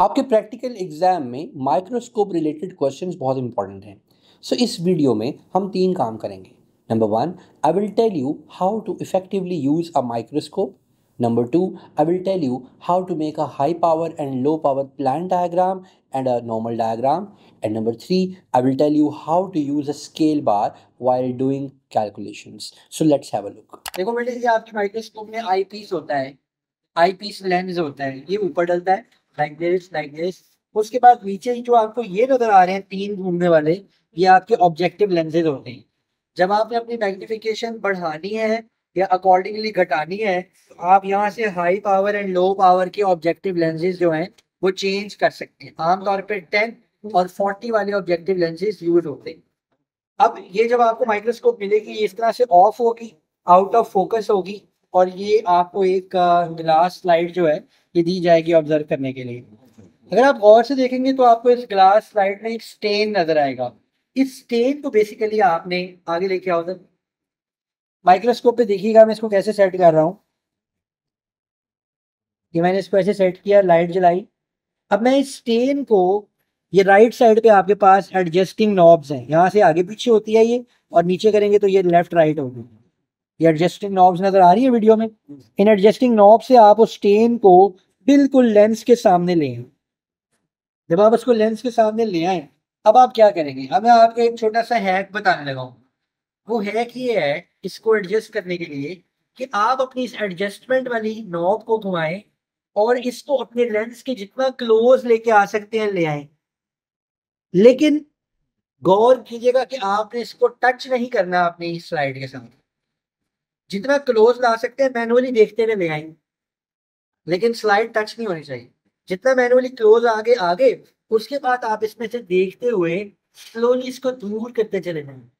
आपके practical exam में microscope related questions बहुत इंपॉर्टेंट हैं। सो so, इस वीडियो में हम तीन काम करेंगे। Number one I will tell you how to effectively use a microscope number two I will tell you how to make a high power and low power plan diagram and a normal diagram and number three I will tell you how to use a scale bar while doing calculations so let's have look देखो बेटे आपके microscope में आई piece होता है। आई piece lens होता है। ये ऊपर डलता है। लाइक दिस लाइक दिस उसके बाद नीचे जो आपको ये नज़र आ रहे हैं, तीन घूमने वाले, ये आपके ऑब्जेक्टिव लेंसेज होते हैं। जब आपने अपनी मैग्निफिकेशन बढ़ानी है या अकॉर्डिंगली घटानी है तो आप यहाँ से high power and low power के ऑब्जेक्टिव लेंसेज जो हैं, वो चेंज कर सकते हैं। आमतौर पर टेन और फोर्टी वाले ऑब्जेक्टिव लेंसेज यूज़ होते हैं। अब ये जब आपको माइक्रोस्कोप मिलेगी, ये इस तरह से ऑफ़ होगी आउट ऑफ़ फोकस होगी और ये आपको एक ग्लास स्लाइड जो है, ये दी जाएगी ऑब्ज़र्व करने के लिए। अगर आप गौर से देखेंगे तो आपको इस ग्लास स्लाइड में एक स्टेन नज़र आएगा। इस स्टेन को बेसिकली आपने आगे लेके आओ सर। माइक्रोस्कोप पे देखिएगा मैं इसको कैसे सेट कर रहा हूँ। कि मैंने इसको ऐसे सेट किया लाइट जलाई। अब मैं इस स्टेन को, ये राइट साइड पे आपके पास एडजस्टिंग नॉब्स हैं। यहाँ से आगे पीछे होती है ये, और नीचे करेंगे तो ये लेफ़्ट राइट होगी। ये एडजस्टिंग नॉब्स नज़र आ रही है वीडियो में? इन एडजस्टिंग नॉब से आप उस स्टेन को बिल्कुल लेंस के सामने ले आए। जब आप उसको लेंस के सामने ले आए, अब आप क्या करेंगे? अब मैं आपको एक छोटा सा हैक बताने लगा वो हैक ये है इसको एडजस्ट करने के लिए कि आप अपनी इस एडजस्टमेंट वाली नॉब को घुमाएँ और इसको अपने लेंस के जितना क्लोज लेके आ सकते हैं ले आए। लेकिन गौर कीजिएगा कि आपने इसको टच नहीं करना अपनी स्लाइड के साथ जितना क्लोज ला सकते हैं मैनुअली देखते हुए ले आएँगे लेकिन स्लाइड टच नहीं होनी चाहिए। जितना मैनुअली क्लोज आगे आगे, उसके बाद आप इसमें से देखते हुए स्लोली इसको दूर करते चले जाएँ।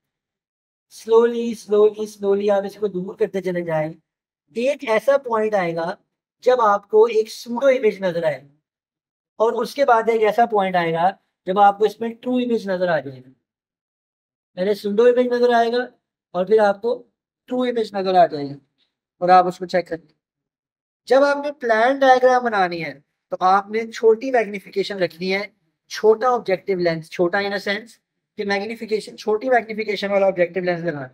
स्लोली स्लोली स्लोली आप इसको दूर करते चले जाएँ। एक ऐसा पॉइंट आएगा, जब आपको एक सूडो इमेज नज़र आए। और उसके बाद एक ऐसा पॉइंट आएगा, जब आपको इसमें ट्रू इमेज नज़र आ जाएगा पहले सूडो इमेज नज़र आएगा, और फिर आपको ट्रू इमेज नज़र आ जाएगा और आप उसको चेक करेंगे जब आपने प्लान डायग्राम बनानी है तो आपने छोटी मैग्निफिकेशन रखनी है, छोटा ऑब्जेक्टिव लेंस छोटा इन सेंस कि मैग्निफिकेशन छोटी मैग्निफिकेशन वाला ऑब्जेक्टिव लेंस लगाना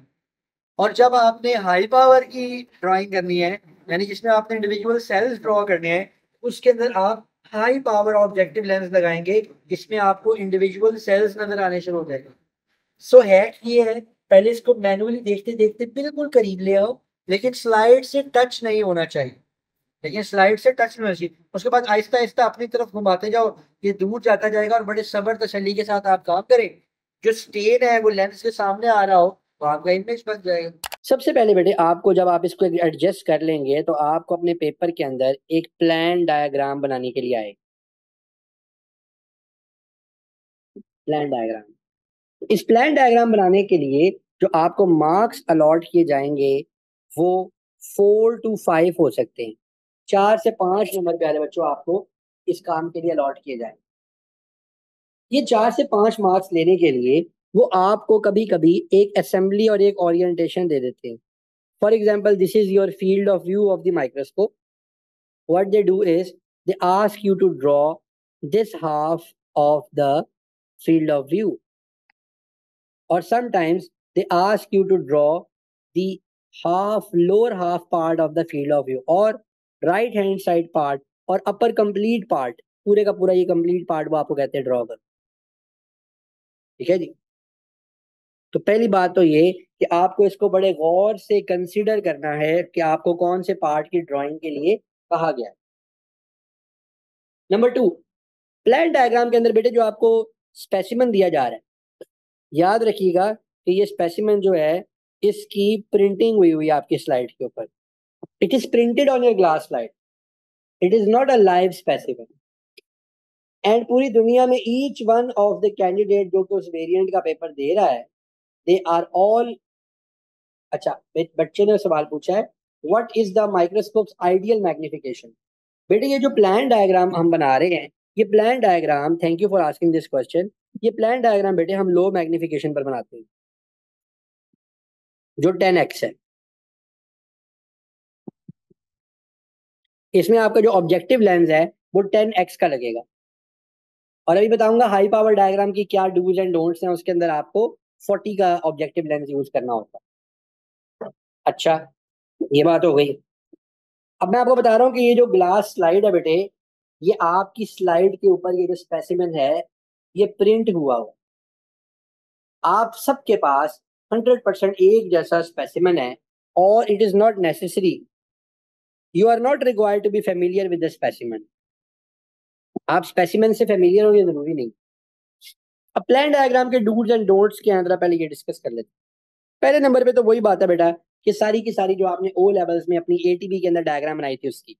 और जब आपने हाई पावर की ड्राइंग करनी है, यानी जिसमें आपने इंडिविजुअल सेल्स ड्रॉ करने हैं, उसके अंदर आप हाई पावर ऑब्जेक्टिव लेंस लगाएँगे इसमें आपको इंडिविजुअल सेल्स नज़र आने शुरू हो जाएगा। सो हैक ये है पहले इसको मैनुअली देखते देखते बिल्कुल करीब ले आओ, लेकिन स्लाइड से टच नहीं होना चाहिए। लेकिन स्लाइड से टच नहीं होना चाहिए। उसके बाद आहिस्ता आहिस्ता अपनी तरफ़ घुमाते जाओ, ये दूर जाता जाएगा और बड़े सबर तसली के साथ आप काम करें। जो स्टेन है, वो लेंस के सामने आ रहा हो तो आपका इमेज बन जाएगा। सबसे पहले बेटे, आपको जब आप इसको एडजस्ट कर लेंगे तो आपको अपने पेपर के अंदर एक प्लान डायग्राम बनाने के लिए आए प्लान डायग्राम इस प्लान डायग्राम बनाने के लिए जो आपको मार्क्स अलॉट किए जाएँगे, वो फोर टू फाइव हो सकते हैं। चार से पाँच नंबर प्यारे बच्चों, आपको इस काम के लिए अलॉट किए जाए ये चार से पाँच मार्क्स लेने के लिए, वो आपको कभी कभी एक असेंबली और एक ओरिएंटेशन दे देते हैं। For example this is your field of view of the microscope what they do is they ask you to draw this half of the field of view और sometimes they ask you to draw the half, lower half part of the field of view or right hand side part और अपर complete part पूरे का पूरा ये complete part वो आपको कहते हैं ड्रॉ कर ठीक है जी? तो पहली बात तो ये कि आपको इसको बड़े गौर से कंसीडर करना है कि आपको कौन से पार्ट की ड्राइंग के लिए कहा गया है। नंबर टू प्लान डायग्राम के अंदर बेटे जो आपको स्पेसिमन दिया जा रहा है, याद रखिएगा कि ये स्पेसिमेन जो है, इसकी प्रिंटिंग हुई हुई आपकी स्लाइड के ऊपर। It is printed on your glass slide it is not a live specimen and पूरी दुनिया में each one of the candidate जो कि उस वेरिएंट का पेपर दे रहा है दे आर ऑल अच्छा बच्चे ने सवाल पूछा है what is the microscope ideal magnification बेटे, ये जो प्लान डायग्राम हम बना रहे हैं, ये plan diagram thank you for asking this question ये प्लान डायग्राम बेटे हम लो मैग्निफिकेशन पर बनाते हैं। जो टेन एक्स है। इसमें आपका जो ऑब्जेक्टिव लेंस है, वो टेन एक्स का लगेगा। और अभी बताऊँगा, हाई पावर डायग्राम की क्या डूज एंड डोंट्स हैं, उसके अंदर आपको 40 का ऑब्जेक्टिव लेंस यूज़ करना होता है। अच्छा ये बात हो गई। अब मैं आपको बता रहा हूँ कि ये जो ग्लास स्लाइड है बेटे, ये आपकी स्लाइड के ऊपर ये जो स्पेसिमेन है, ये प्रिंट हुआ हुआ आप सबके पास हंड्रेड परसेंट एक जैसा स्पेसिमेन है और it is not necessary you are not required to be familiar with the specimen आप स्पेसिमन से फेमिलियर हो ये ज़रूरी नहीं। अब प्लान डायग्राम के डूज एंड डोंट्स के अंदर पहले ये डिस्कस कर लेते पहले नंबर पे तो वही बात है बेटा, कि सारी की सारी जो आपने ओ लेवल्स में अपनी एटीबी के अंदर डायग्राम बनाई थी उसकी,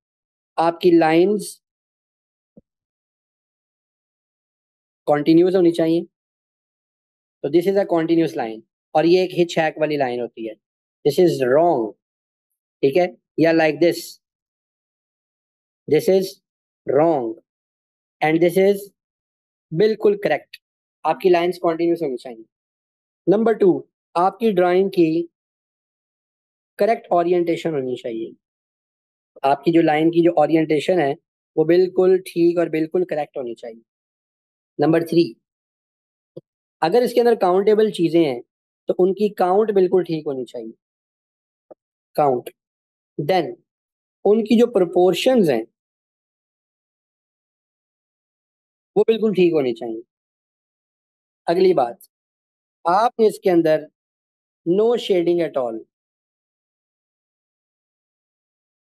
आपकी लाइंस कॉन्टिन्यूस होनी चाहिए। तो this is a continuous line और ये एक हिच हैक वाली लाइन होती है। दिस इज़ रॉन्ग ठीक है? या like this this is wrong and this is बिल्कुल करेक्ट आपकी लाइंस कॉन्टिन्यूस होनी चाहिए। नंबर टू आपकी ड्राइंग की करेक्ट ओरिएंटेशन होनी चाहिए। आपकी जो लाइन की जो ओरिएंटेशन है, वो बिल्कुल ठीक और बिल्कुल करेक्ट होनी चाहिए। नंबर थ्री अगर इसके अंदर काउंटेबल चीज़ें हैं तो उनकी काउंट बिल्कुल ठीक होनी चाहिए। काउंट देन उनकी जो प्रोपोर्शंस हैं, वो बिल्कुल ठीक होनी चाहिए। अगली बात, आपने इसके अंदर no shading at all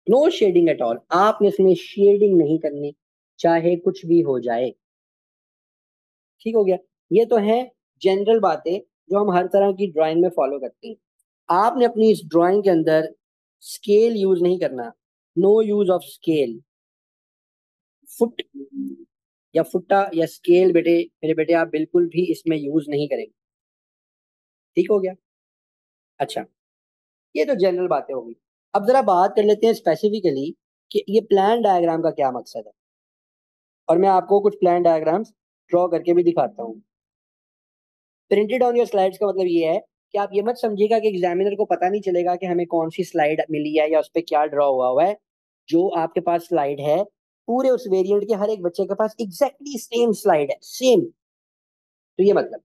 no shading at all आपने इसमें शेडिंग नहीं करनी, चाहे कुछ भी हो जाए। ठीक हो गया। ये तो है जनरल बातें जो हम हर तरह की ड्राइंग में फॉलो करते हैं। आपने अपनी इस ड्राइंग के अंदर स्केल यूज़ नहीं करना। No use of scale foot या फुट्टा या स्केल बेटे, मेरे बेटे, आप बिल्कुल भी इसमें यूज़ नहीं करेंगे। ठीक हो गया? अच्छा ये तो जनरल बातें होगी अब जरा बात कर लेते हैं स्पेसिफिकली कि ये प्लान डायग्राम का क्या मकसद है। और मैं आपको कुछ प्लान डायग्राम्स ड्रॉ करके भी दिखाता हूँ। प्रिंटेड ऑन योर स्लाइड्स का मतलब ये है कि आप ये मत समझिएगा कि एग्जामिनर को पता नहीं चलेगा कि हमें कौन सी स्लाइड मिली है या उस पर क्या ड्रॉ हुआ हुआ है। जो आपके पास स्लाइड है, पूरे उस वेरिएंट के हर एक बच्चे के पास एग्जैक्टली सेम स्लाइड है सेम तो ये मतलब।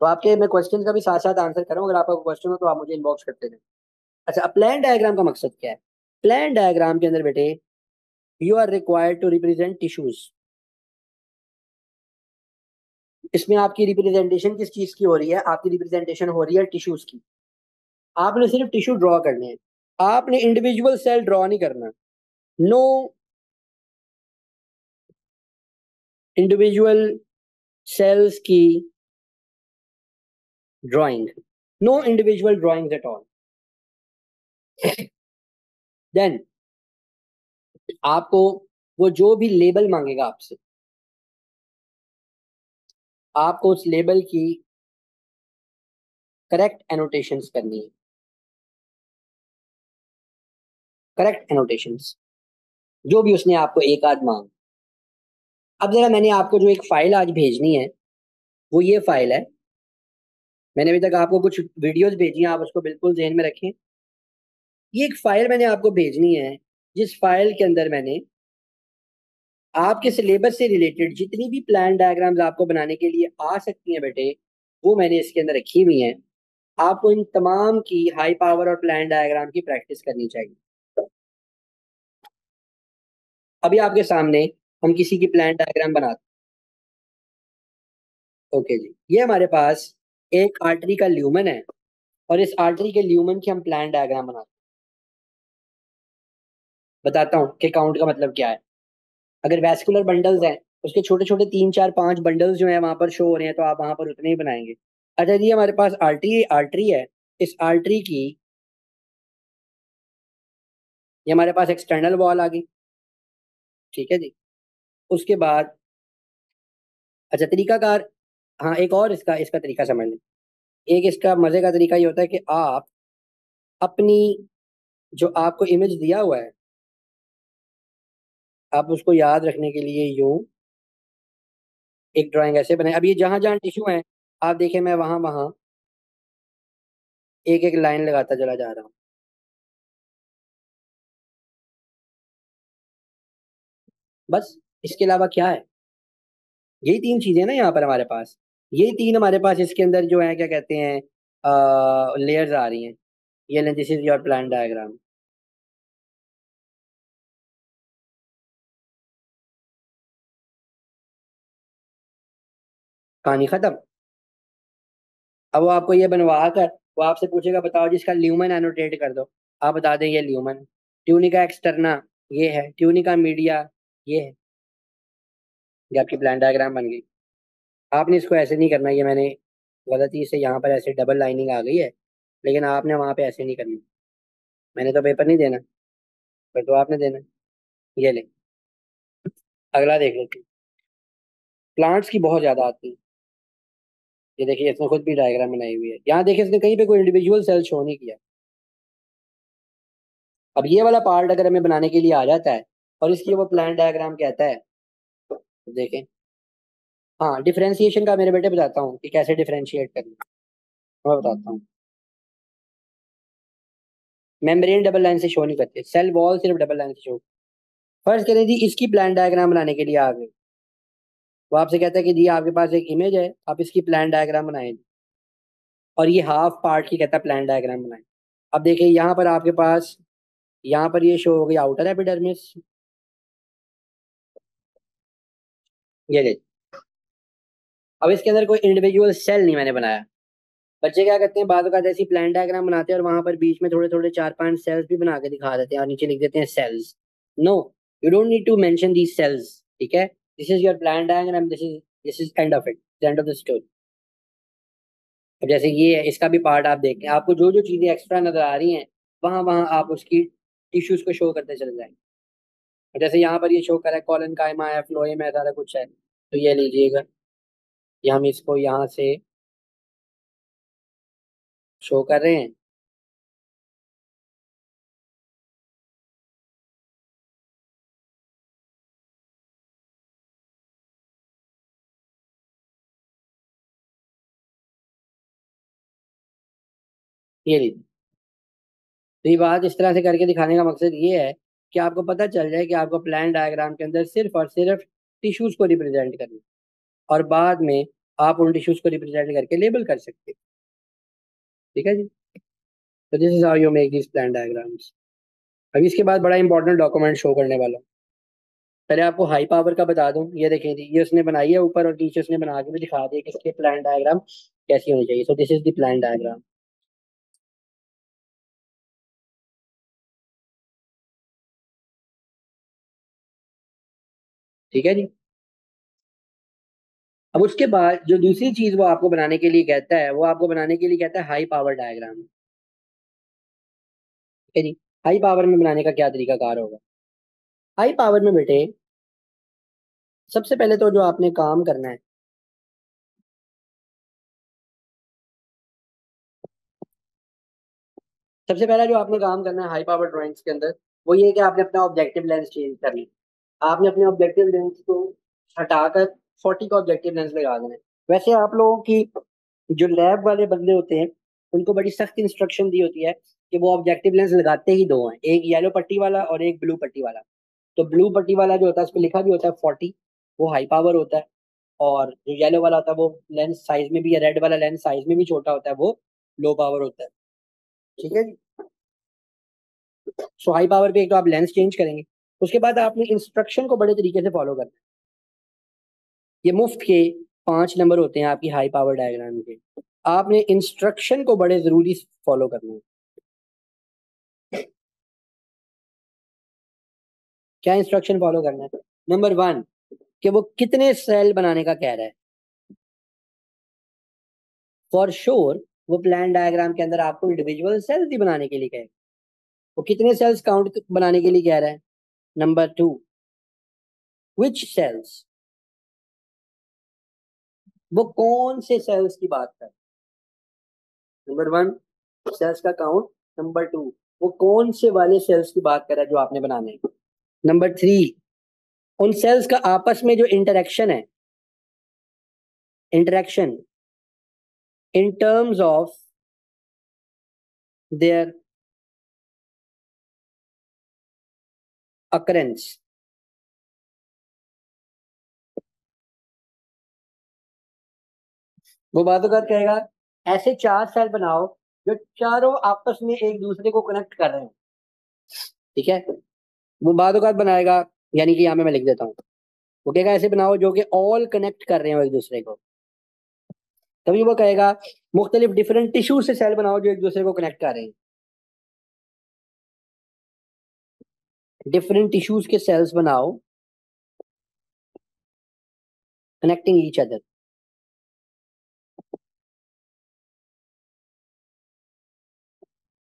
तो आपके मैं क्वेश्चन का भी साथ साथ आंसर करूँ, अगर आपका क्वेश्चन हो तो आप मुझे इनबॉक्स करते रहें। अच्छा अब प्लान डायग्राम का मकसद क्या है? प्लान डायग्राम के अंदर बेटे you are required to represent tissues इसमें आपकी रिप्रेजेंटेशन किस चीज़ की हो रही है? आपकी रिप्रेजेंटेशन हो रही है टिश्यूज की। आपने सिर्फ़ टिश्यू ड्रॉ करने हैं। आपने इंडिविजुअल सेल ड्रॉ नहीं करना। नो इंडिविजुअल सेल्स की drawing no individual drawing at all then आपको वो जो भी लेबल मांगेगा आपसे आपको उस लेबल की करेक्ट एनोटेशंस करनी है। करेक्ट एनोटेशंस जो भी उसने आपको एक आध मांग। अब जरा मैंने आपको जो एक फ़ाइल आज भेजनी है, वो ये फ़ाइल है। मैंने अभी तक आपको कुछ वीडियोस भेजी हैं, आप उसको बिल्कुल जहन में रखें। ये एक फ़ाइल मैंने आपको भेजनी है, जिस फ़ाइल के अंदर मैंने आपके सिलेबस से रिलेटेड जितनी भी प्लान डायग्राम्स आपको बनाने के लिए आ सकती हैं बेटे, वो मैंने इसके अंदर रखी हुई हैं। आपको इन तमाम की हाई पावर और प्लान डायग्राम की प्रैक्टिस करनी चाहिए। अभी आपके सामने हम किसी की प्लान डायग्राम बनाते ओके जी। ये हमारे पास एक आर्टरी का ल्यूमन है और इस आर्टरी के ल्यूमन की हम प्लान डायग्राम बनाते बताता हूँ कि काउंट का मतलब क्या है। अगर वैस्कुलर बंडल्स हैं, उसके छोटे छोटे तीन, चार, पाँच बंडल्स जो है, वहाँ पर शो हो रहे हैं तो आप वहाँ पर उतने ही बनाएँगे। अच्छा जी, हमारे पास आर्टरी आर्टरी है। इस आर्टरी की ये हमारे पास एक्सटर्नल वॉल आ गई। ठीक है जी। उसके बाद अच्छा तरीकाकार हाँ एक और इसका इसका तरीका समझ लें। एक इसका मज़े का तरीका ये होता है कि आप अपनी जो आपको इमेज दिया हुआ है आप उसको याद रखने के लिए यूँ एक ड्राइंग ऐसे बनाए अब ये जहाँ जहाँ टिश्यू है, आप देखें मैं वहाँ वहाँ एक एक लाइन लगाता चला जा रहा हूँ। बस, इसके अलावा क्या है? यही तीन चीज़ें ना यहाँ पर हमारे पास। यही तीन हमारे पास इसके अंदर जो है, क्या कहते हैं लेयर्स आ रही हैं। ये this is your plan diagram कहानी खत्म। अब वो आपको ये बनवा कर वो आपसे पूछेगा, बताओ जिसका ल्यूमन एनोटेट कर दो। आप बता दें, ये ल्यूमन। ट्यूनिका एक्सटर्ना, ये है। ट्यूनिका मीडिया, ये है। ये आपकी प्लान डायग्राम बन गई। आपने इसको ऐसे नहीं करना, ये मैंने गलती से यहाँ पर ऐसे डबल लाइनिंग आ गई है, लेकिन आपने वहाँ पे ऐसे नहीं करनी। मैंने तो पेपर नहीं देना पर तो आपने देना। ये ले, अगला देख लेते प्लांट्स की बहुत ज़्यादा आती है। ये देखिए इसने खुद भी डायग्राम बनाई हुई है। यहाँ देखिए, इसने कहीं पे कोई इंडिविजुअल सेल शो नहीं किया। अब ये वाला पार्ट अगर हमें बनाने के लिए आ जाता है, और इसकी वो प्लान डायग्राम कहता है तो देखें। हाँ डिफ्रेंसिएशन का मेरे बेटे बताता हूँ कि कैसे डिफ्रेंशिएट करना मैं बताता हूँ। मेम्ब्रेन डबल लाइन से शो नहीं करते। सेल वॉल सिर्फ़ डबल लाइन से शो फ़र्स्ट करें जी इसकी प्लान डायग्राम बनाने के लिए आ गए वो आपसे कहता है कि जी, आपके पास एक इमेज है, आप इसकी प्लान डायग्राम बनाएँ और ये हाफ़ पार्ट की कहता है प्लान डायग्राम बनाएँ। अब देखिए, यहाँ पर आपके पास, यहाँ पर ये शो हो गई आउटर एपिडर्मिस ये ले। अब इसके अंदर कोई इंडिविजुअल सेल नहीं मैंने बनाया। बच्चे क्या करते हैं बाद ऐसी प्लान डायग्राम बनाते हैं और वहाँ पर बीच में थोड़े थोड़े चार पाँच सेल्स भी बना के दिखा देते हैं और नीचे लिख देते हैं cells no you don't need to mention these cells ठीक है? Is your plan diagram this is this is end of it end of the story अब जैसे ये इसका भी पार्ट आप देखें। आपको जो जो चीज़ें एक्स्ट्रा नज़र आ रही हैं, वहाँ वहाँ आप उसकी टिश्यूज को शो करते चले जाएँगे। जैसे यहाँ पर ये शो करा है कॉलन कायमा है फ्लोएम है सारा कुछ है तो ये लीजिएगा। ये हम इसको यहाँ से शो कर रहे हैं। ये लीजिए तो ये बात इस तरह से करके दिखाने का मकसद ये है कि आपको पता चल जाए कि आपको प्लान डायग्राम के अंदर सिर्फ़ और सिर्फ़ टिश्यूज को रिप्रेजेंट करना और बाद में आप उन टिश्यूज को रिप्रेजेंट करके लेबल कर सकते ठीक है जी? तो this is how you make this plan diagrams अभी इसके बाद बड़ा इंपॉर्टेंट डॉक्यूमेंट शो करने वाला पहले आपको हाई पावर का बता दूँ। ये देखें जी, ये उसने बनाई है ऊपर और नीचे उसने बना के भी दिखा दिया कि इसके प्लान डायग्राम कैसी होनी चाहिए। So this is the plan diagram ठीक है जी? अब उसके बाद जो दूसरी चीज़ वो आपको बनाने के लिए कहता है, वो आपको बनाने के लिए कहता है हाई पावर डायग्राम ठीक है जी? हाई पावर में बनाने का क्या तरीका कार होगा? हाई पावर में बेटे, सबसे पहले तो जो आपने काम करना है, सबसे पहला जो आपने काम करना है हाई पावर ड्राइंग्स के अंदर, वो ये है कि आपने अपना ऑब्जेक्टिव लेंस चेंज कर लिया आपने अपने ऑब्जेक्टिव लेंस को हटाकर फोर्टी का ऑब्जेक्टिव लेंस लगा देना है। वैसे आप लोगों की जो लैब वाले बंदे होते हैं, उनको बड़ी सख्त इंस्ट्रक्शन दी होती है कि वो ऑब्जेक्टिव लेंस लगाते ही दो हैं। एक येलो पट्टी वाला और एक ब्लू पट्टी वाला। तो ब्लू पट्टी वाला जो होता है, उस पर लिखा भी होता है फोर्टी वो हाई पावर होता है। और जो येलो वाला होता है, वो लेंस साइज़ में भी या रेड वाला लेंस साइज़ में भी छोटा होता है, वो लो पावर होता है। ठीक है जी? सो हाई पावर पे एक तो आप लेंस चेंज करेंगे। उसके बाद आपने इंस्ट्रक्शन को बड़े तरीके से फॉलो करना। है ये मुफ़्त के पाँच नंबर होते हैं आपकी हाई पावर डायग्राम के। आपने इंस्ट्रक्शन को बड़े ज़रूरी फॉलो करना है। क्या इंस्ट्रक्शन फॉलो करना है? नंबर वन कि वो कितने सेल बनाने का कह रहा है। फॉर श्योर sure, वो प्लान डायग्राम के अंदर आपको इंडिविजुअल सेल्स ही बनाने के लिए कहे वो कितने सेल्स काउंट बनाने के लिए कह रहा है? नंबर टू विच सेल्स वो कौन से सेल्स की बात कर नंबर वन सेल्स का काउंट नंबर टू वो कौन से वाले सेल्स की बात कर रहा है जो आपने बनाने नंबर थ्री उन सेल्स का आपस में जो इंटरेक्शन है interaction in terms of their occurrence. वो बात तो कहेगा, ऐसे चार सेल बनाओ, जो चारों आपस में एक दूसरे को कनेक्ट कर रहे हैं। ठीक है? वो बाद बनाएगा, यानी कि यहाँ पे मैं लिख देता हूँ। वो कहेगा, ऐसे बनाओ जो कि ऑल कनेक्ट कर रहे हो एक दूसरे को। तभी वो कहेगा, मुख्तलिफ़ डिफरेंट टिश्यू से सेल बनाओ जो एक दूसरे को कनेक्ट कर रहे हैं। डिफरेंट टिश्यूज के सेल्स बनाओ कनेक्टिंग ईच अदर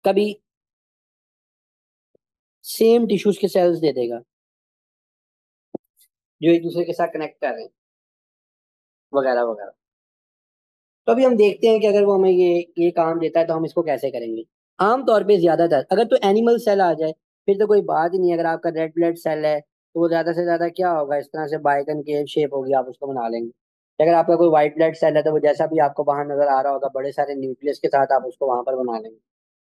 कभी सेम टिश्यूज के सेल्स दे देगा, जो एक दूसरे के साथ कनेक्ट कर रहे हैं, वगैरह वगैरह। तो अभी हम देखते हैं कि अगर वो हमें ये ये काम देता है तो हम इसको कैसे करेंगे। आमतौर पे ज़्यादातर, अगर तो एनिमल सेल आ जाए फिर तो कोई बात ही नहीं अगर आपका रेड ब्लड सेल है तो वो ज़्यादा से ज़्यादा क्या होगा? इस तरह से बाइकन की शेप होगी, आप उसको बना लेंगे। अगर आपका कोई व्हाइट ब्लड सेल है तो वो जैसा भी आपको बाहर नज़र आ रहा होगा, बड़े सारे न्यूक्लियस के साथ आप उसको वहाँ पर बना लेंगे।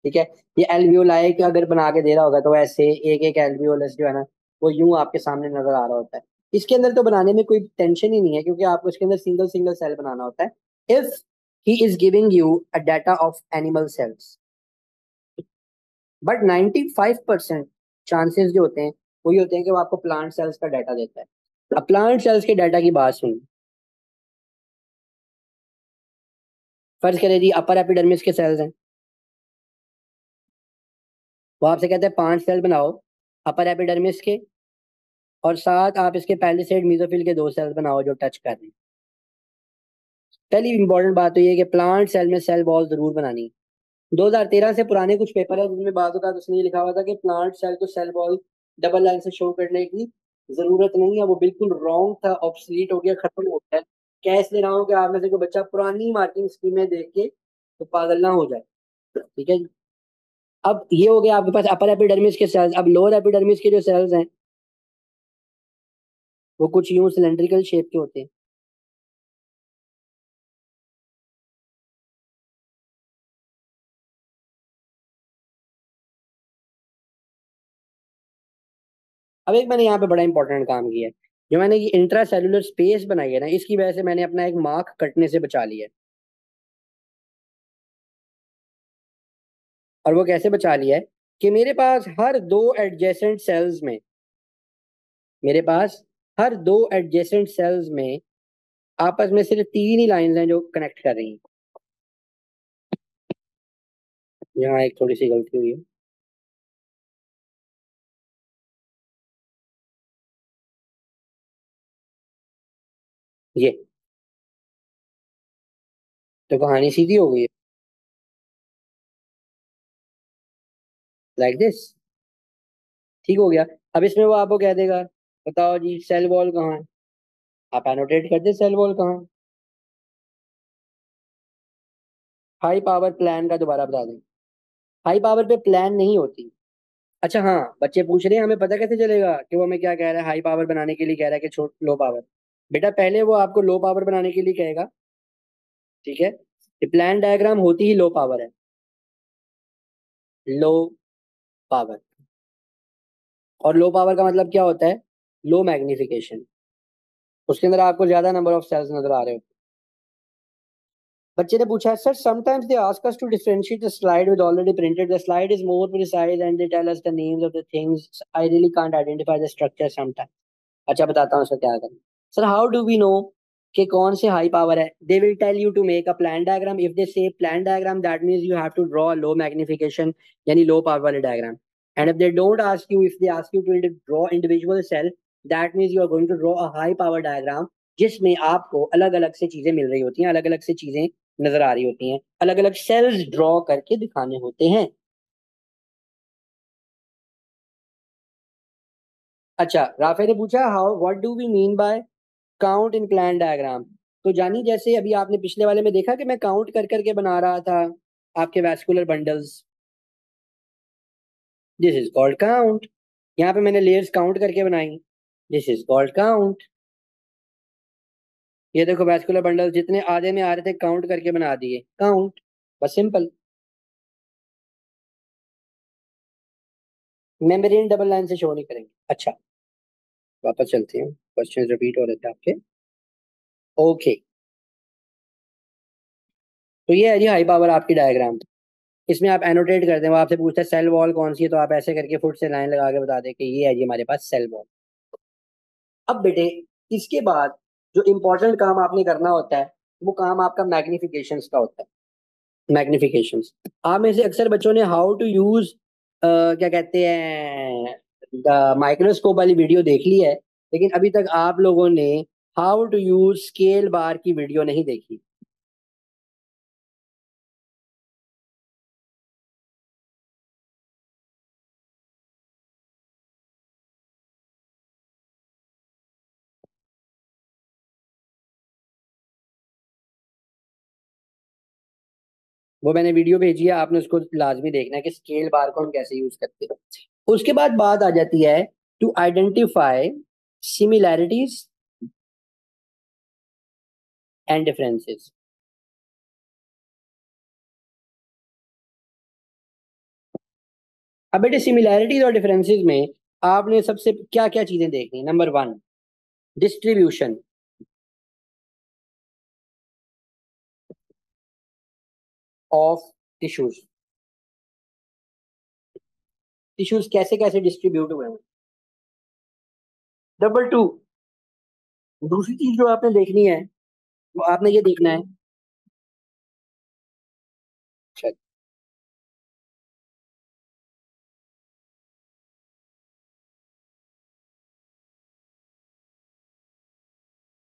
ठीक है? ये एल्वियोलाई अगर बना के दे रहा होगा तो ऐसे एक एक एल्वियोलस जो है ना, वो यूँ आपके सामने नज़र आ रहा होता है। इसके अंदर तो बनाने में कोई टेंशन ही नहीं है, क्योंकि आपको इसके अंदर सिंगल सिंगल सेल बनाना होता है। If he is giving you a data of animal cells but 95% chances जो होते हैं वो ये होते हैं कि वो आपको प्लांट सेल्स का डाटा देता है। अब प्लांट सेल्स के डाटा की बात सुन फ़र्ज़ करें जी अपर एपिडर्मिस के सेल्स हैं। वो आपसे कहते हैं, पाँच सेल बनाओ अपर एपिडर्मिस के, और साथ आप इसके पहले साइड मीजोफिल के दो सेल्स बनाओ जो टच कर रहे हैं। पहली इंपॉर्टेंट बात तो ये कि प्लांट सेल में सेल वॉल ज़रूर बनानी 2013 से पुराने कुछ पेपर है जिसमें बाद का उसने लिखा हुआ था कि प्लांट सेल को सेल वॉल डबल लाइन से शो करने की ज़रूरत नहीं है। वो बिल्कुल रॉन्ग था ऑब्सलीट हो गया, खत्म हो गया। क्या ले रहा हूँ कि आप में से कोई बच्चा पुरानी मार्किंग स्कीमें देख के तो पागल ना हो जाए। ठीक है अब ये हो गया आपके पास अपर एपिडर्मिस के सेल्स अब लोअर एपिडर्मिस के जो सेल्स हैं, वो कुछ यूँ सिलेंड्रिकल शेप के होते हैं। अब एक मैंने यहाँ पे बड़ा इंपॉर्टेंट काम किया है। जो मैंने ये इंट्रा सेलुलर स्पेस बनाई है ना, इसकी वजह से मैंने अपना एक मार्क कटने से बचा लिया है। और वो कैसे बचा लिया है कि मेरे पास हर दो एडजेसेंट सेल्स में, मेरे पास हर दो एडजेसेंट सेल्स में आपस में सिर्फ़ तीन ही लाइंस हैं जो कनेक्ट कर रही हैं। यहाँ एक थोड़ी सी गलती हुई है। ये। तो कहानी सीधी हो गई लाइक दिस ठीक हो गया। अब इसमें वो आपको कह देगा? बताओ जी सेल वॉल कहाँ है? आप एनोटेट कर दे सेल वॉल कहाँ हाई पावर प्लान का दोबारा बता दें। हाई पावर पे प्लान नहीं होती। अच्छा हाँ बच्चे पूछ रहे हैं, हमें पता कैसे चलेगा कि वो हमें क्या कह रहा है? हाई पावर बनाने के लिए कह रहा है कि छोट लो पावर बेटा पहले वो आपको लो पावर बनाने के लिए कहेगा। ठीक है? ये प्लान डायग्राम होती ही लो पावर है। लो पावर और लो पावर का मतलब क्या होता है? लो मैग्निफिकेशन उसके अंदर आपको ज़्यादा नंबर ऑफ़ सेल्स नज़र आ रहे हो। बच्चे ने पूछा sir sometimes they ask us to differentiate the slide with already printed the slide is more precise and they tell us the names of the things I really can't identify the structure sometimes अच्छा बताता हूँ, sir, क्या करना sir how do we know कि कौन से high power है? They will tell you to make a plan diagram if they say plan diagram that means you have to draw low magnification यानी लो पावर वाले diagram and if they don't ask you if they ask you to draw individual cell that means you are going to draw a high power diagram जिसमें आपको अलग अलग से चीज़ें मिल रही होती हैं अलग अलग से चीज़ें नज़र आ रही होती हैं अलग अलग सेल्स ड्रॉ करके दिखाने होते हैं। अच्छा राफे ने पूछा how what do we mean by count in plan diagram तो जानी जैसे अभी आपने पिछले वाले में देखा कि मैं काउंट कर करके बना रहा था आपके vascular bundles this is called count यहाँ पे मैंने लेयर्स काउंट करके बनाई। दिस इज़ कॉल्ड काउंट ये देखो वैस्कुलर बंडल जितने आधे में आ रहे थे काउंट करके बना दिए। काउंट बस सिंपल मेम्ब्रेन डबल लाइन से शो नहीं करेंगे। अच्छा। वापस चलते हैं। क्वेश्चन रिपीट हो रहे थे आपके। ओके तो ये है जी हाई पावर आपकी डायग्राम इसमें आप एनोटेट कर दें वो आपसे पूछते हैं सेल वॉल कौन सी है? तो आप ऐसे करके फुट से लाइन लगा के बता दें कि ये है जी हमारे पास सेल वॉल अब बेटे, इसके बाद जो इंपॉर्टेंट काम आपने करना होता है, वो काम आपका मैग्निफिकेशन का होता है। मैग्निफिकेशन आप में से अक्सर बच्चों ने हाउ टू यूज़ क्या कहते हैं माइक्रोस्कोप वाली वीडियो देख ली है, लेकिन अभी तक आप लोगों ने how to use scale bar की वीडियो नहीं देखी। वो मैंने वीडियो भेजी है, आपने उसको लाजमी देखना है कि स्केल बार को हम कैसे यूज़ करते हैं। उसके बाद बात आ जाती है to identify similarities and differences अब बेटे सिमिलैरिटीज और डिफरेंसेस में आपने सबसे क्या क्या चीज़ें देखनी number one distribution of tissues tissues कैसे कैसे डिस्ट्रीब्यूट हुए हैं? नंबर टू दूसरी चीज़ जो आपने देखनी है, वो आपने ये देखना है।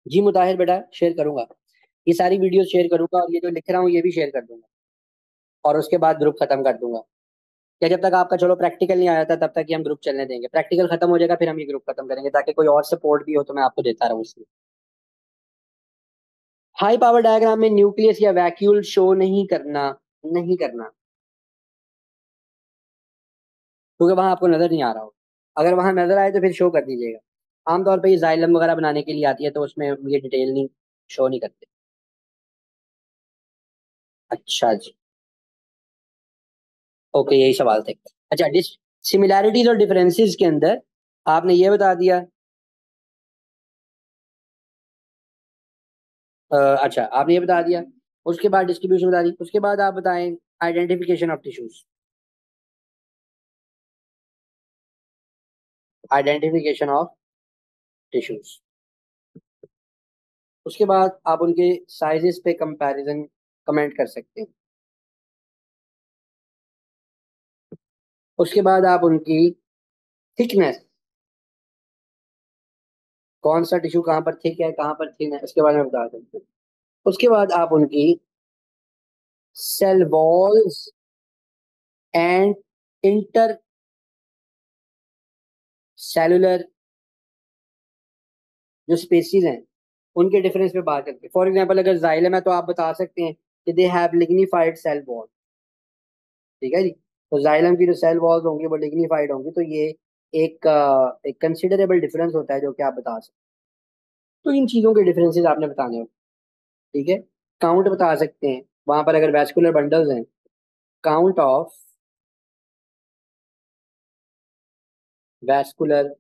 जी मुताहिर बेटा शेयर करूँगा। ये सारी वीडियो शेयर करूँगा और ये जो लिख रहा हूँ, ये भी शेयर कर दूँगा। और उसके बाद ग्रुप खत्म कर दूँगा। क्या जब तक आपका चलो प्रैक्टिकल नहीं आया था तब तक ही हम ग्रुप चलने देंगे। प्रैक्टिकल खत्म हो जाएगा, फिर हम ये ग्रुप खत्म करेंगे, ताकि कोई और सपोर्ट भी हो तो मैं आपको देता रहूँ उसमें हाई पावर डायग्राम में न्यूक्लियस या वैक्यूल शो नहीं करना नहीं करना। क्योंकि वहाँ आपको नज़र नहीं आ रहा हो अगर वहाँ नज़र आए तो फिर शो कर दीजिएगा। आमतौर पर ये जाइलम वगैरह बनाने के लिए आती है तो उसमें ये डिटेल नहीं शो नहीं करते। अच्छा जी। ओके यही सवाल थे। अच्छा सिमिलैरिटीज और डिफरेंसेस के अंदर आपने ये बता दिया। आ, अच्छा आपने ये बता दिया। उसके बाद डिस्ट्रीब्यूशन बता दी। उसके बाद आप बताएँ identification of tissues identification of tissues उसके बाद आप उनके साइजेस पे कंपैरिजन कमेंट कर सकते हैं। उसके बाद आप उनकी थिकनेस कौन सा टिश्यू कहाँ पर थिक है, कहाँ पर थिन है, उसके बारे में बता सकते हैं। उसके बाद आप उनकी cell walls and inter cellular जो स्पेसीज हैं, उनके डिफरेंस पे बात करते हैं। फॉर एग्जांपल अगर जाइलम है तो आप बता सकते हैं कि they have lignified cell wall ठीक है जी? तो जाइलम की जो सेल वॉल्स होंगी, वो डिग्निफाइड होंगी तो ये एक एक कंसिडरेबल डिफरेंस होता है जो कि आप बता सकते तो इन चीज़ों के डिफरेंसेस आपने बताने हो। ठीक है? काउंट बता सकते हैं। वहाँ पर अगर वैस्कुलर बंडल्स हैं काउंट ऑफ़ वैस्कुलर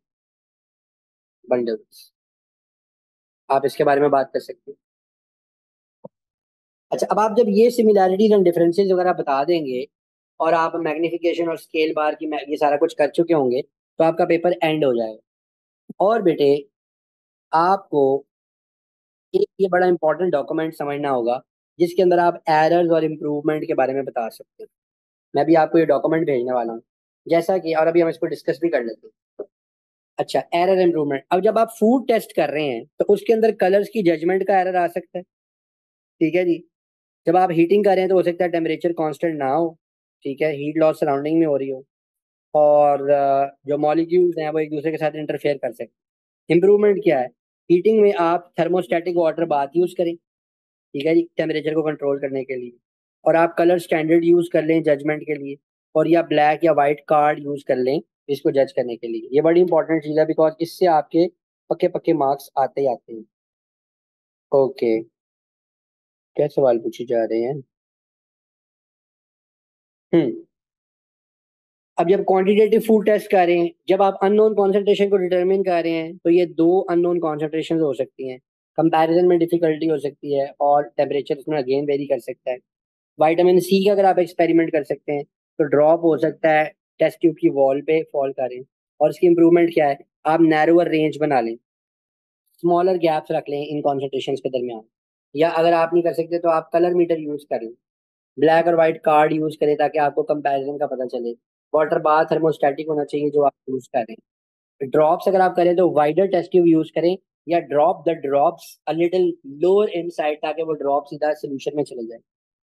बंडल्स आप इसके बारे में बात कर सकते हैं। अच्छा अब आप जब ये सिमिलैरिटीज एंड डिफरेंसेस वगैरह बता देंगे और आप मैग्निफिकेशन और स्केल बार की ये सारा कुछ कर चुके होंगे तो आपका पेपर एंड हो जाएगा। और बेटे, आपको एक ये बड़ा इंपॉर्टेंट डॉक्यूमेंट समझना होगा, जिसके अंदर आप एरर्स और इम्प्रूवमेंट के बारे में बता सकते हैं। मैं भी आपको ये डॉक्यूमेंट भेजने वाला हूँ, जैसा कि, और अभी हम इसको डिस्कस भी कर लेते हैं। अच्छा एरर इम्प्रूवमेंट अब जब आप फ़ूड टेस्ट कर रहे हैं तो उसके अंदर कलर्स की जजमेंट का एरर आ सकता है। ठीक है जी? जब आप हीटिंग कर रहे हैं तो हो सकता है टेम्परेचर कांस्टेंट ना हो। ठीक है हीट लॉस सराउंडिंग में हो रही हो और जो मॉलिक्यूल्स हैं वो एक दूसरे के साथ इंटरफेयर कर सकते इम्प्रूवमेंट क्या है? हीटिंग में आप थर्मोस्टैटिक वाटर बाथ यूज़ करें, ठीक है जी टेम्परेचर को कंट्रोल करने के लिए और आप कलर स्टैंडर्ड यूज़ कर लें जजमेंट के लिए और या ब्लैक या वाइट कार्ड यूज़ कर लें इसको जज करने के लिए। ये बड़ी इंपॉर्टेंट चीज़ है बिकॉज़ इससे आपके पक्के पक्के मार्क्स आते ही। आते हैं ओके क्या सवाल पूछे जा रहे हैं? अब जब क्वांटिटेटिव फ़ूड टेस्ट कर रहे हैं, जब आप अननोन कॉन्सेंट्रेशन को डिटरमिन कर रहे हैं तो ये दो अननोन कॉन्सेंट्रेशन हो सकती हैं। कंपैरिजन में डिफिकल्टी हो सकती है और टेम्परेचर इसमें अगेन वेरी कर सकता है। वाइटामिन सी का अगर आप एक्सपेरिमेंट कर सकते हैं तो ड्रॉप हो सकता है टेस्ट ट्यूब की वॉल पे फॉल करें और इसकी इंप्रूवमेंट क्या है? आप नैरोअर रेंज बना लें। स्मॉलर गैप्स रख लें इन कॉन्सेंट्रेशन के दरमियान। या अगर आप नहीं कर सकते तो आप कलर मीटर यूज़ कर ब्लैक और वाइट कार्ड यूज़ करें ताकि आपको कंपैरिजन का पता चले। वाटर बाथ थर्मोस्टैटिक होना चाहिए जो आप यूज़ करें ड्रॉप्स अगर आप करें तो वाइडर टेस्ट ट्यूब यूज़ करें या drop the drops a little lower inside ताकि वो ड्रॉप सीधा सोल्यूशन में चले जाए,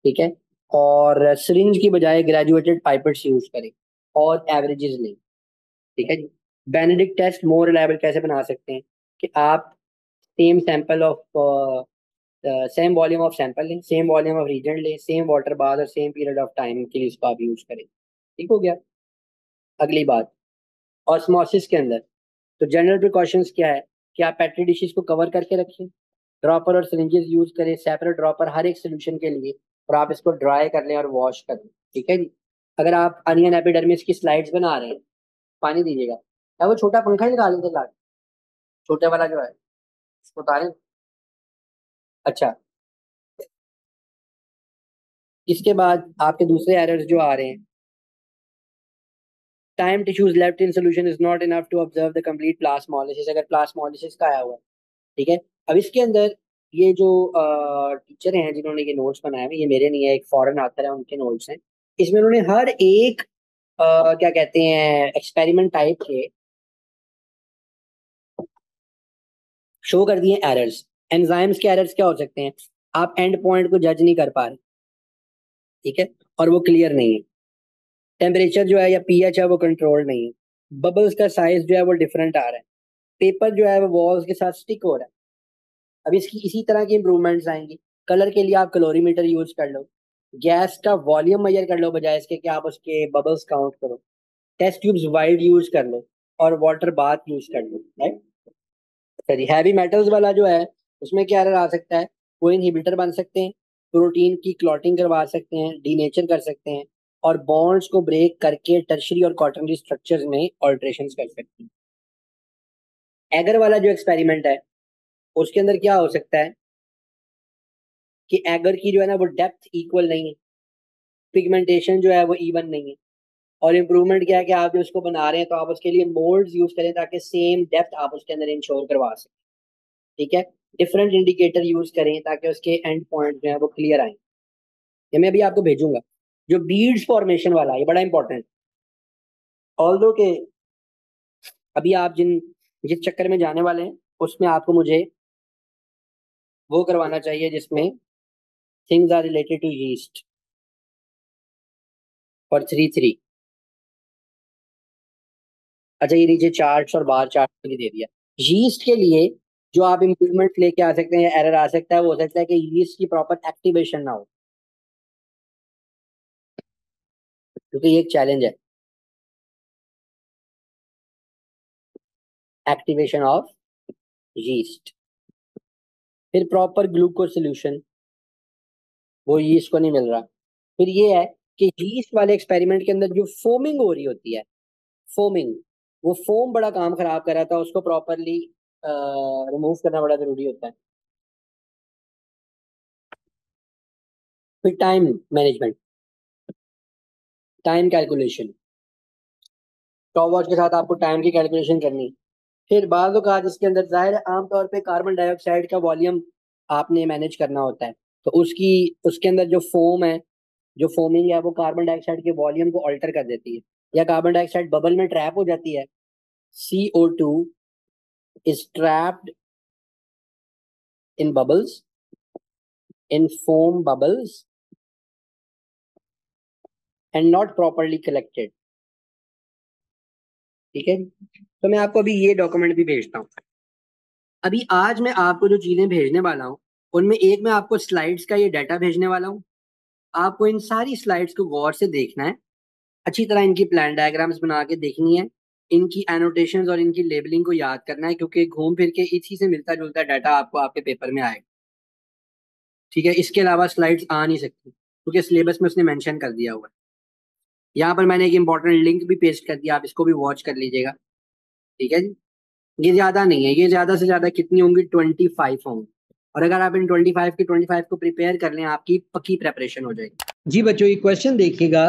ठीक है? और सिरिंज की बजाय ग्रेजुएटेड पाइपेट्स यूज़ करें और एवरेजेस लें, ठीक है? जी बेनेडिक्ट टेस्ट मोर रिलायबल कैसे बना सकते हैं कि आप same sample of same volume of sample लें सेम वॉल्यूम ऑफ़ रीजन लें सेम वाटर बाद और सेम पीरियड ऑफ़ टाइम के लिए इसको आप यूज़ करें। ठीक हो गया? अगली बात ऑस्मोसिस के अंदर। तो जनरल प्रिकॉशंस क्या है? कि आप पेट्री डिशेस को कवर करके रखें ड्रॉपर और सिरिंजेस यूज़ करें सेपरेट ड्रॉपर हर एक सोल्यूशन के लिए, और आप इसको ड्राई कर लें और वॉश कर लें। ठीक है जी? अगर आप अनियन एपिडर्मिस की स्लाइड्स बना रहे हैं, पानी दीजिएगा। क्या वो छोटा पंखा निकाल लेते लाट छोटे वाला जो है, उसको उतारें। अच्छा। इसके बाद आपके दूसरे एरर्स जो आ रहे हैं। Time tissues left in solution is not enough to observe the complete plasmolysis अगर प्लास्मोलिसिस का आया हुआ है ठीक है? अब इसके अंदर ये जो टीचर हैं जिन्होंने ये नोट्स बनाए हुए ये मेरे नहीं है एक फॉरेन आथर है उनके नोट्स हैं। इसमें उन्होंने हर एक आ, क्या कहते हैं एक्सपेरिमेंट टाइप के शो कर दिए एरर्स एंजाइम्स के एरर्स क्या हो सकते हैं? आप एंड पॉइंट को जज नहीं कर पा रहे। ठीक है? और वो क्लियर नहीं है। टेम्परेचर जो है या पीएच है वो कंट्रोल नहीं है। बबल्स का साइज़ जो है वो डिफरेंट आ रहा है। पेपर जो है वो वॉल्स के साथ स्टिक हो रहा है। अब इसकी, इसी तरह की इंप्रूवमेंट्स आएँगी। कलर के लिए आप कलोरीमीटर यूज़ कर लो। गैस का वॉल्यूम मेजर कर लो बजाय इसके कि आप उसके बबल्स काउंट करो। टेस्ट ट्यूब्स वाइड यूज़ कर लो और वाटर बाथ यूज़ कर लो। राइट? सही हैवी मेटल्स वाला जो है उसमें क्या आ सकता है? वो इनहिबिटर बन सकते हैं प्रोटीन की क्लॉटिंग करवा सकते हैं डीनेचर कर सकते हैं और बॉन्ड्स को ब्रेक करके टर्शरी और कॉटनरी स्ट्रक्चर्स में ऑल्ट्रेशन कर सकते हैं। एगर वाला जो एक्सपेरिमेंट है, उसके अंदर क्या हो सकता है? कि एगर की जो है ना, वो डेप्थ इक्वल नहीं है। पिगमेंटेशन जो है, वो इवन नहीं है। और इम्प्रूवमेंट क्या है कि आप जो उसको बना रहे हैं तो आप उसके लिए मोल्ड यूज़ करें ताकि सेम डेप्थ आप उसके अंदर इंश्योर करवा सकें। ठीक है? डिफरेंट इंडिकेटर यूज़ करें ताकि उसके एंड पॉइंट जो है वो क्लियर आए। ये मैं अभी आपको भेजूँगा। जो बीड्स फॉर्मेशन वाला, ये बड़ा इंपॉर्टेंट ऑल दो के अभी आप जिन, जिस चक्कर में जाने वाले हैं, उसमें आपको मुझे वो करवाना चाहिए जिसमें things are related to yeast और थ्री थ्री अच्छा ये नीचे चार्ट्स और बार चार्ट दे दिया। यीस्ट के लिए जो आप इम्प्रूवमेंट लेके आ सकते हैं एरर आ सकता है वो हो सकता है कि यीस्ट की प्रॉपर एक्टिवेशन ना हो। क्योंकि ये एक चैलेंज है। एक्टिवेशन ऑफ़ यीस्ट फिर प्रॉपर ग्लूकोज सोल्यूशन वो यीस्ट को नहीं मिल रहा। फिर ये है कि यीस्ट वाले एक्सपेरिमेंट के अंदर जो फोमिंग हो रही होती है फोमिंग वो फोम बड़ा काम खराब कर रहा था, उसको प्रॉपरली रिमूव करना बड़ा ज़रूरी होता है। फिर time management time calculation stopwatch के साथ आपको टाइम की कैलकुलेशन करनी। फिर बाद जिसके अंदर ज़ाहिर है आमतौर पे कार्बन डाइऑक्साइड का वॉल्यूम आपने मैनेज करना होता है। तो उसकी, उसके अंदर जो फोम है, जो फोमिंग है वो कार्बन डाइऑक्साइड के वॉल्यूम को अल्टर कर देती है। या कार्बन डाइऑक्साइड बबल में ट्रैप हो जाती है C O two is trapped in bubbles, in foam bubbles, and not properly collected. ठीक है? तो मैं आपको अभी ये डॉक्यूमेंट भी भेजता हूँ। अभी आज मैं आपको जो चीज़ें भेजने वाला हूँ उनमें एक मैं आपको स्लाइड्स का ये डाटा भेजने वाला हूँ। आपको इन सारी स्लाइड्स को गौर से देखना है। अच्छी तरह इनकी प्लान डायग्राम्स बना के देखनी है। इनकी एनोटेशन और इनकी लेबलिंग को याद करना है, क्योंकि घूम फिर के इसी से मिलता जुलता डाटा आपको आपके पेपर में आएगा। ठीक है? इसके अलावा स्लाइड्स आ नहीं सकती, क्योंकि सिलेबस में उसने मेंशन कर दिया हुआ है। यहाँ पर मैंने एक इंपॉर्टेंट लिंक भी पेस्ट कर दिया, आप इसको भी वॉच कर लीजिएगा। ठीक है जी? ये ज़्यादा नहीं है, ये ज़्यादा से ज़्यादा कितनी होंगी? ट्वेंटी फाइव होंगी। और अगर आप इन ट्वेंटी फाइव की ट्वेंटी फाइव को प्रिपेयर कर लें, आपकी पक्की प्रेपरेशन हो जाएगी। जी बच्चों ये क्वेश्चन देखिएगा।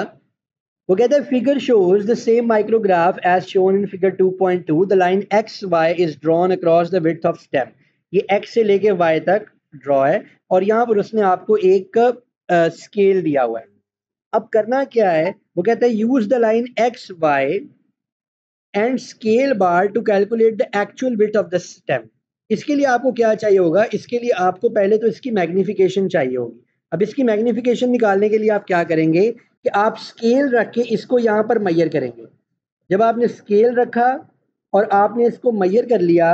वो कहता है figure shows the same micrograph as shown in figure 2.2 the line X Y is drawn across the width of stem ये एक्स से लेके वाई तक ड्रॉ है। और यहाँ पर उसने आपको एक स्केल uh, दिया हुआ है। अब करना क्या है? वो कहता है use the line X Y and scale bar to calculate the actual width of the stem इसके लिए आपको क्या चाहिए होगा? इसके लिए आपको पहले तो इसकी मैग्निफिकेशन चाहिए होगी। अब इसकी मैग्निफिकेशन निकालने के लिए आप क्या करेंगे? कि आप स्केल रख के इसको यहाँ पर मैयर करेंगे। जब आपने स्केल रखा और आपने इसको मैयर कर लिया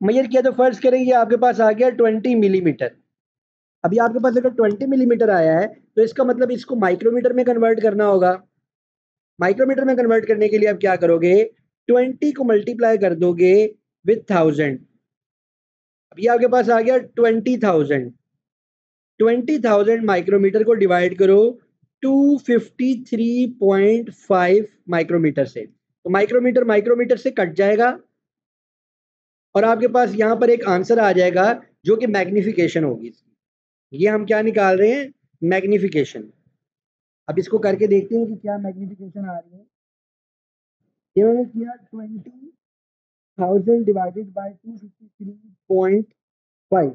मैयर किया तो फ़र्ज़ करेंगे आपके पास आ गया ट्वेंटी मिलीमीटर अभी आपके पास अगर ट्वेंटी मिलीमीटर आया है तो इसका मतलब इसको माइक्रोमीटर में कन्वर्ट करना होगा। माइक्रोमीटर में कन्वर्ट करने के लिए आप क्या करोगे? ट्वेंटी को मल्टीप्लाई कर दोगे विथ थाउज़ेंड अभी आपके पास आ गया twenty thousand twenty thousand micrometer को डिवाइड करो two fifty three point five micrometer से। तो माइक्रोमीटर माइक्रोमीटर से कट जाएगा और आपके पास यहाँ पर एक आंसर आ जाएगा जो कि मैग्निफिकेशन होगी ये हम क्या निकाल रहे हैं? मैग्निफिकेशन अब इसको करके देखते हैं कि क्या मैग्निफिकेशन आ रही है। मैंने किया twenty thousand divided by two fifty three point five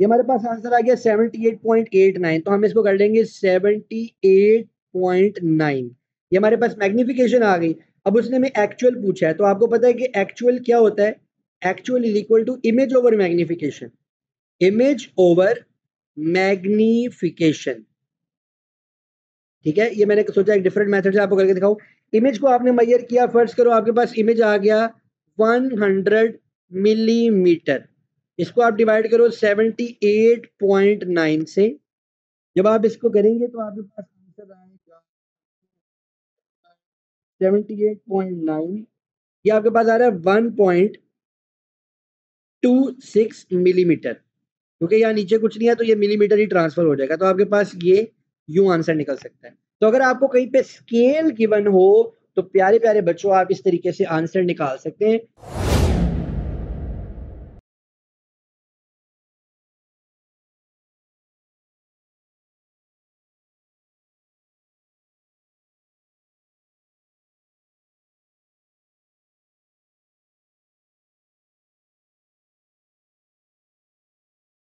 ये हमारे पास आंसर आ गया seventy eight point eight nine तो हम इसको कर लेंगे सेवेंटी एट पॉइंट नाइन ये हमारे पास मैग्निफिकेशन आ गई। अब उसने हमें एक्चुअल पूछा है तो आपको पता है कि एक्चुअल क्या होता है? Actual is equal to image over magnification image over magnification ठीक है? ये मैंने सोचा एक डिफरेंट मेथड से आपको करके दिखाऊँ। इमेज को आपने मैयर किया फ़र्ज़ करो, आपके पास इमेज आ गया 100 मिलीमीटर इसको आप डिवाइड करो 78.9 से। जब आप इसको करेंगे तो आपके पास आंसर आएगा 78.9 ये आपके पास आ रहा है 1.26 मिलीमीटर क्योंकि यहाँ नीचे कुछ नहीं है तो ये मिलीमीटर ही ट्रांसफ़र हो जाएगा। तो आपके पास ये यू आंसर निकल सकता है। तो अगर आपको कहीं पे स्केल गिवन हो तो प्यारे प्यारे बच्चों, आप इस तरीके से आंसर निकाल सकते हैं।